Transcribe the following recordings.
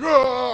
No!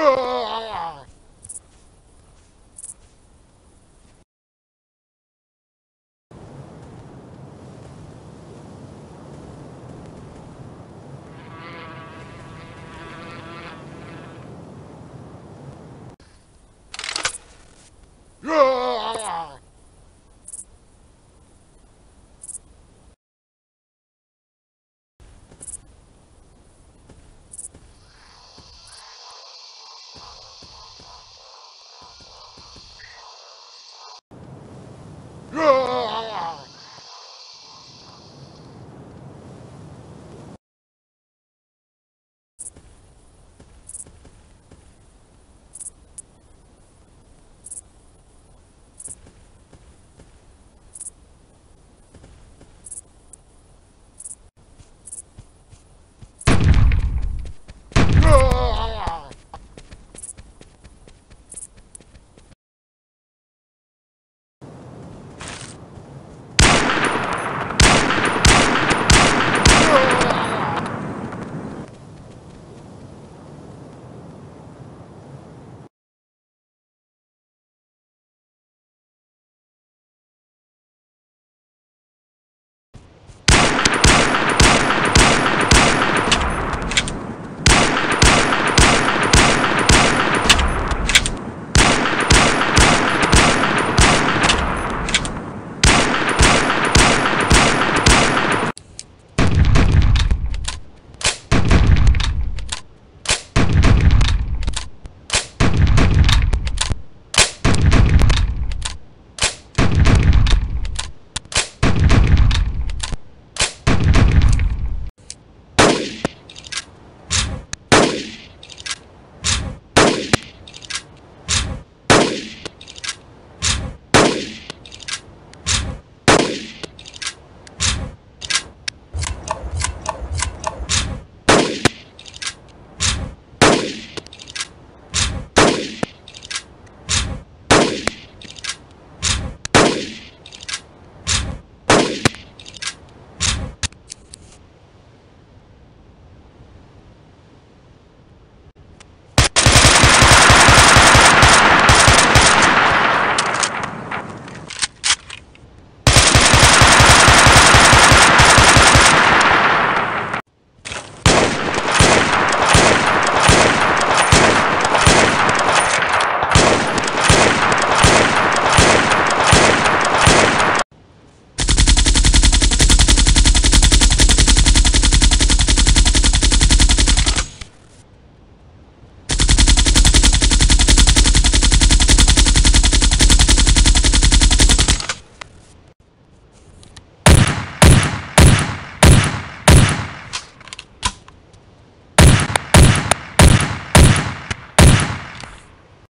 Yeah! Go!